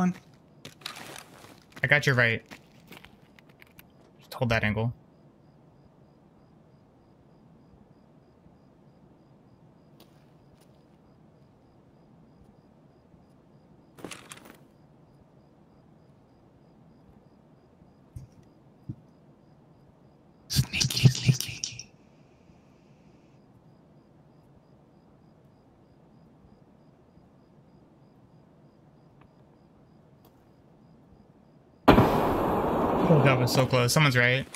one. I got your right. Just hold that angle. Oh, that was so close. Someone's right.